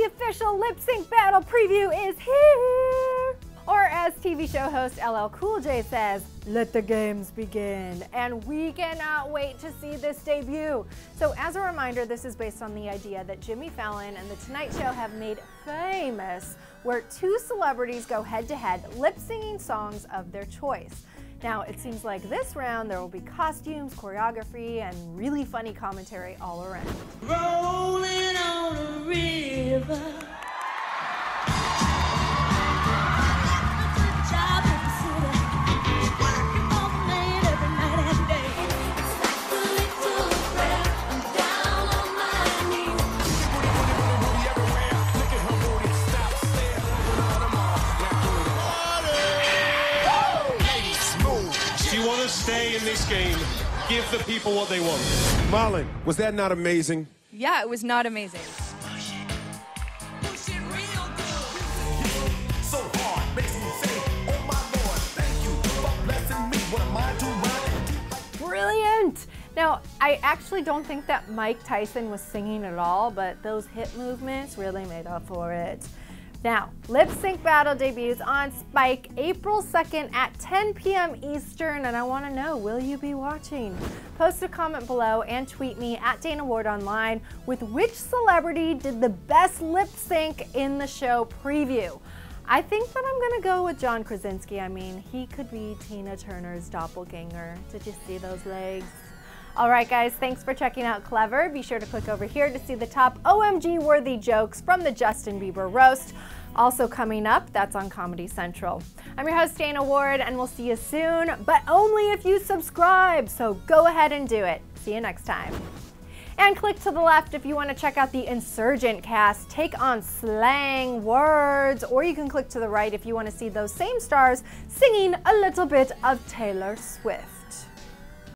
the official lip sync battle preview is here! Or as TV show host LL Cool J says, let the games begin. And we cannot wait to see this debut. So as a reminder, this is based on the idea that Jimmy Fallon and The Tonight Show have made famous, where two celebrities go head to head lip syncing songs of their choice. Now, it seems like this round there will be costumes, choreography, and really funny commentary all around. Rolling on a river. Stay in this game. Give the people what they want. Marlon, was that not amazing? Yeah, it was not amazing. Brilliant! Now, I actually don't think that Mike Tyson was singing at all, but those hip movements really made up for it. Now, Lip Sync Battle debuts on Spike April 2nd at 10 p.m. Eastern, and I want to know, will you be watching? Post a comment below and tweet me at Dana Ward Online with which celebrity did the best lip sync in the show preview. I think that I'm gonna go with John Krasinski. I mean, he could be Tina Turner's doppelganger. Did you see those legs? All right, guys, thanks for checking out Clevver. Be sure to click over here to see the top OMG worthy jokes from the Justin Bieber roast. Also coming up, that's on Comedy Central. I'm your host, Dana Ward, and we'll see you soon, but only if you subscribe, so go ahead and do it. See you next time. And click to the left if you want to check out the Insurgent cast take on slang words, or you can click to the right if you want to see those same stars singing a little bit of Taylor Swift.